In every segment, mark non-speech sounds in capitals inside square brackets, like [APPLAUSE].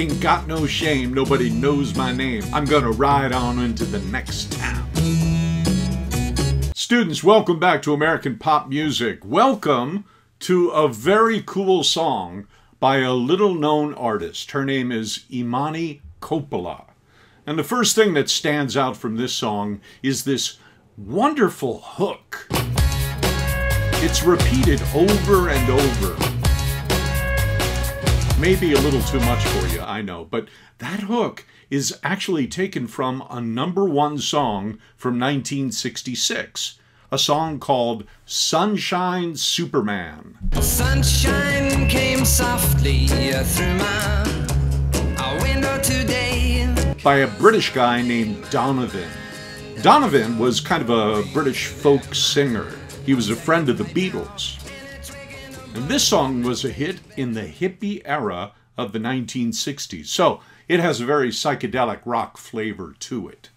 Ain't got no shame, nobody knows my name. I'm gonna ride on into the next town. Students, welcome back to American Pop Music. Welcome to a very cool song by a little known artist. Her name is Imani Coppola. And the first thing that stands out from this song is this wonderful hook. It's repeated over and over. Maybe a little too much for you, I know, but that hook is actually taken from a number one song from 1966 a song called Sunshine Superman. Sunshine came softly uh, through my window today. By a British guy named Donovan. Donovan was kind of a British folk singer. He was a friend of the Beatles. And this song was a hit in the hippie era of the 1960s. So it has a very psychedelic rock flavor to it.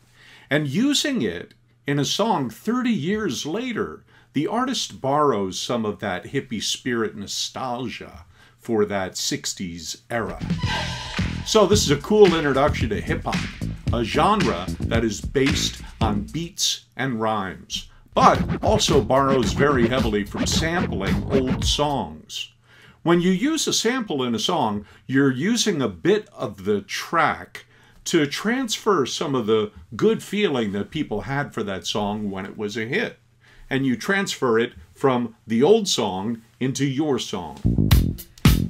And using it in a song 30 years later, the artist borrows some of that hippie spirit nostalgia for that 60s era. So, this is a cool introduction to hip hop, a genre that is based on beats and rhymes, but also borrows very heavily from sampling old songs. When you use a sample in a song, you're using a bit of the track to transfer some of the good feeling that people had for that song when it was a hit. And you transfer it from the old song into your song.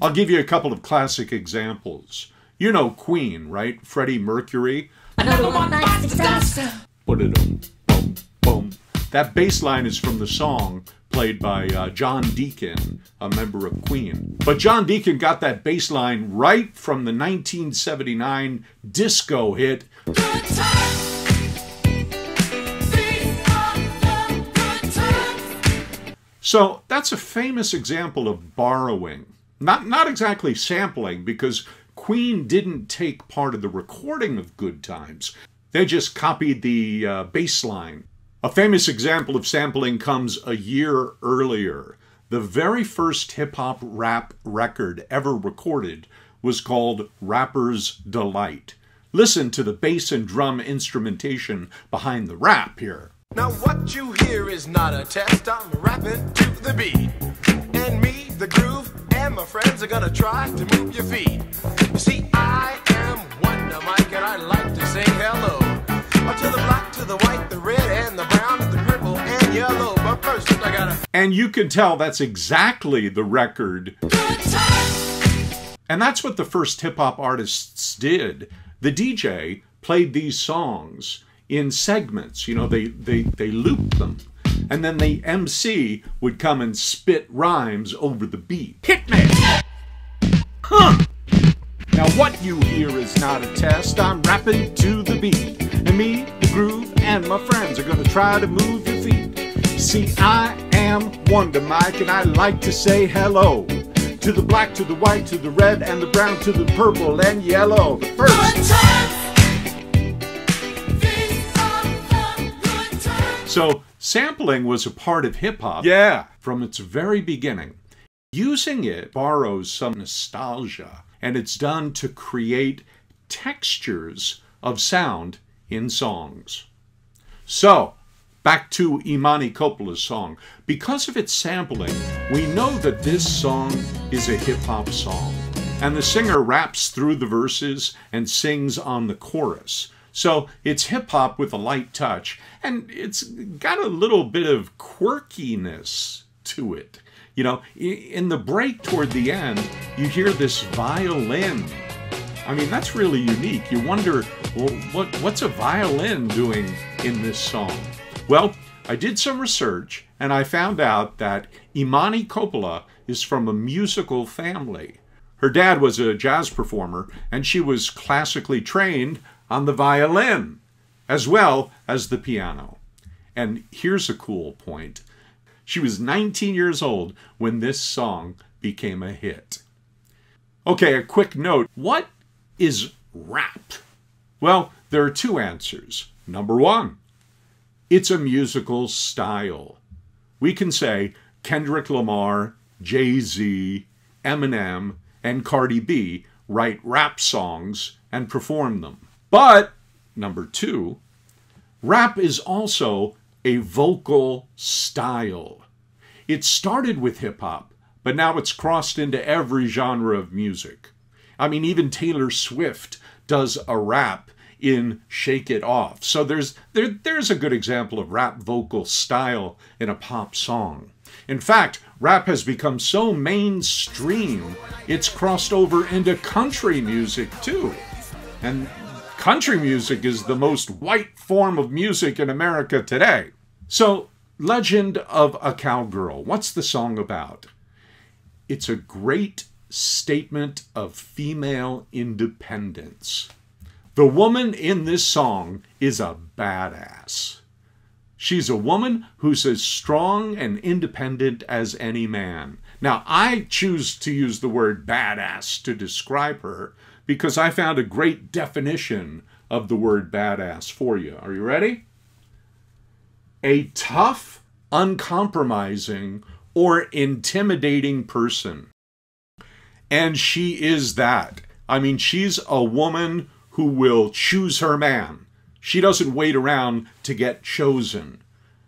I'll give you a couple of classic examples. You know Queen, right? Freddie Mercury. Another one night disaster. Put it on. That bass line is from the song played by uh, John Deacon, a member of Queen. But John Deacon got that bass line right from the 1979 disco hit. Good times. These are the good times. So that's a famous example of borrowing. Not, not exactly sampling, because Queen didn't take part of the recording of Good Times. They just copied the uh, bass line. A famous example of sampling comes a year earlier. The very first hip hop rap record ever recorded was called Rapper's Delight. Listen to the bass and drum instrumentation behind the rap here. Now what you hear is not a test. I'm rapping to the beat. And me, the groove, and my friends are gonna try to move your feet. You see, I am Wonder Mike, and I'd like to say hello. To the black, to the white, the red, and the brown, and the purple, and yellow. But first, I gotta. And you can tell that's exactly the record Good times. And that's what the first hip hop artists did. The DJ played these songs in segments. You know, they, they, they looped them. And then the MC would come and spit rhymes over the beat. Hit me! Huh! Now, what you hear is not a test. I'm rapping to the beat. And me, the groove, and my friends are gonna try to move your feet. See, I am Wonder Mike, and I like to say hello to the black, to the white, to the red, and the brown, to the purple and yellow. But Good first, times. Are the good times. so sampling was a part of hip hop. Yeah, from its very beginning. Using it borrows some nostalgia, and it's done to create textures of sound in songs. So, back to Imani Coppola's song. Because of its sampling, we know that this song is a hip hop song. And the singer raps through the verses and sings on the chorus. So it's hip hop with a light touch, and it's got a little bit of quirkiness to it. You know, in the break toward the end, you hear this violin I mean, that's really unique. You wonder, well, what, what's a violin doing in this song? Well, I did some research and I found out that Imani Coppola is from a musical family. Her dad was a jazz performer and she was classically trained on the violin as well as the piano. And here's a cool point she was 19 years old when this song became a hit. Okay, a quick note. What is rap? Well, there are two answers. Number one, it's a musical style. We can say Kendrick Lamar, Jay Z, Eminem, and Cardi B write rap songs and perform them. But, number two, rap is also a vocal style. It started with hip hop, but now it's crossed into every genre of music. I mean, even Taylor Swift does a rap in Shake It Off. So there's there, there's a good example of rap vocal style in a pop song. In fact, rap has become so mainstream, it's crossed over into country music too. And country music is the most white form of music in America today. So, Legend of a Cowgirl, what's the song about? It's a great statement of female independence. The woman in this song is a badass. She's a woman who's as strong and independent as any man. Now, I choose to use the word badass to describe her because I found a great definition of the word badass for you. Are you ready? A tough, uncompromising, or intimidating person. And she is that. I mean, she's a woman who will choose her man. She doesn't wait around to get chosen.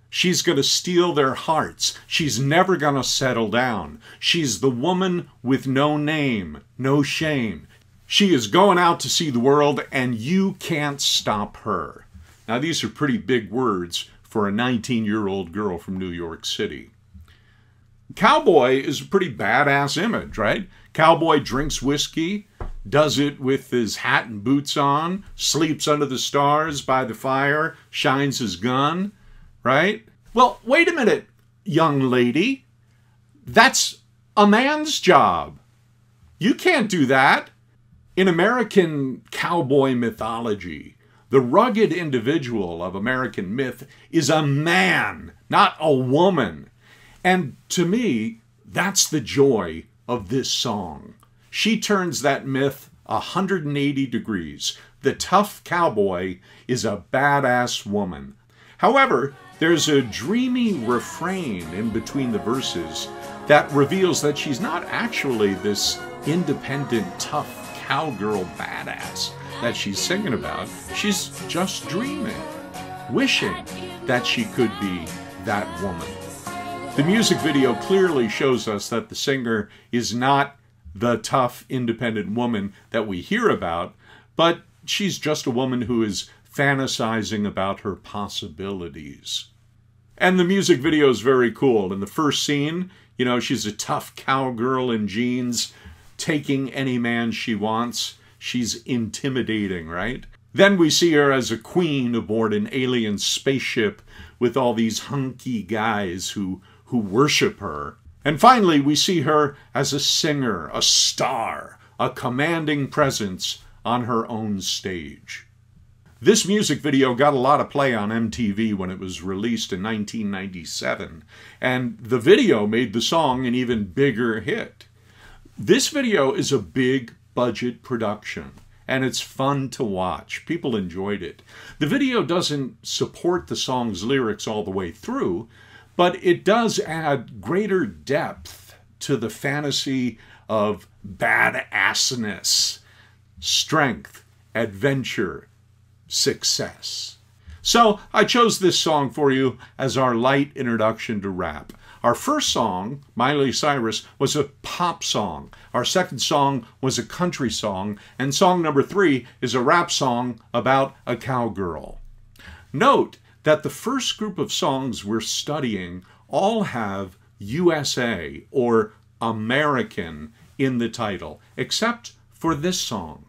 She's going to steal their hearts. She's never going to settle down. She's the woman with no name, no shame. She is going out to see the world, and you can't stop her. Now, these are pretty big words for a 19 year old girl from New York City. Cowboy is a pretty badass image, right? Cowboy drinks whiskey, does it with his hat and boots on, sleeps under the stars by the fire, shines his gun, right? Well, wait a minute, young lady. That's a man's job. You can't do that. In American cowboy mythology, the rugged individual of American myth is a man, not a woman. And to me, that's the joy of this song. She turns that myth 180 degrees. The tough cowboy is a badass woman. However, there's a dreamy refrain in between the verses that reveals that she's not actually this independent, tough cowgirl badass that she's singing about. She's just dreaming, wishing that she could be that woman. The music video clearly shows us that the singer is not the tough, independent woman that we hear about, but she's just a woman who is fantasizing about her possibilities. And the music video is very cool. In the first scene, you know, she's a tough cowgirl in jeans, taking any man she wants. She's intimidating, right? Then we see her as a queen aboard an alien spaceship with all these hunky guys who, who worship her. And finally, we see her as a singer, a star, a commanding presence on her own stage. This music video got a lot of play on MTV when it was released in 1997, and the video made the song an even bigger hit. This video is a big budget production and it's fun to watch. People enjoyed it. The video doesn't support the song's lyrics all the way through, but it does add greater depth to the fantasy of badassness, strength, adventure, success. So I chose this song for you as our light introduction to rap. Our first song, Miley Cyrus, was a pop song. Our second song was a country song. And song number three is a rap song about a cowgirl. Note that the first group of songs we're studying all have USA or American in the title, except for this song.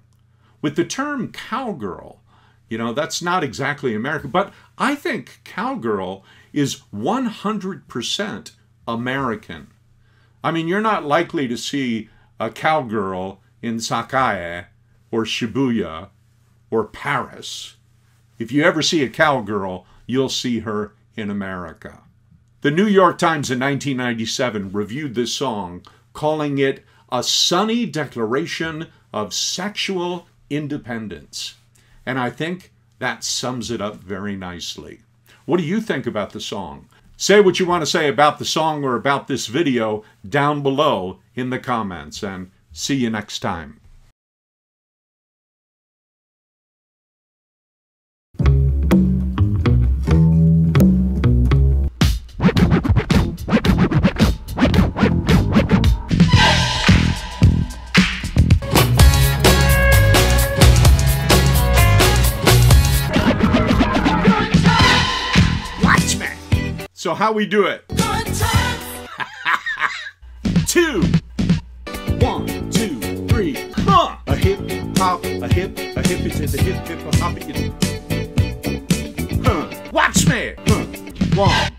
With the term cowgirl, you know, that's not exactly American, but I think cowgirl is 100% American. I mean, you're not likely to see a cowgirl in Sakae or Shibuya or Paris. If you ever see a cowgirl, you'll see her in America. The New York Times in 1997 reviewed this song, calling it a sunny declaration of sexual independence. And I think that sums it up very nicely. What do you think about the song? Say what you want to say about the song or about this video down below in the comments, and see you next time. How we do it? [LAUGHS] Two. One, two, three. Huh. A hip hop, a hip, a hippie to the hip hip a hop. Huh. Watch me. Huh. One,